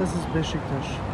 This is Beşiktaş.